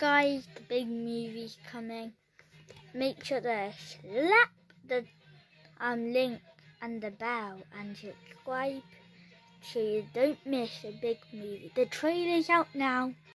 guys, the big movie's coming. Make sure to slap the um link and the bell and subscribe so you don't miss a big movie. The trailer's out now.